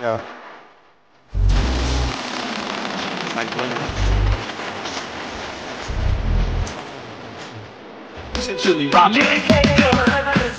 Yeah. Cycling. Essentially, Roger.